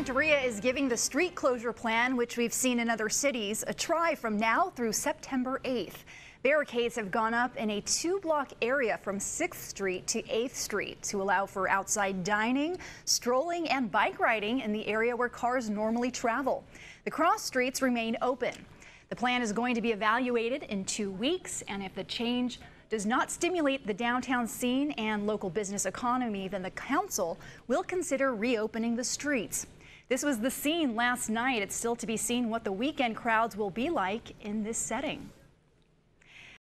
Renteria is giving the street closure plan, which we've seen in other cities, a try from now through September 8th. Barricades have gone up in a two block area from 6th Street to 8th Street to allow for outside dining, strolling, and bike riding in the area where cars normally travel. The cross streets remain open. The plan is going to be evaluated in two weeks, and if the change does not stimulate the downtown scene and local business economy, then the council will consider reopening the streets. This was the scene last night. It's still to be seen what the weekend crowds will be like in this setting.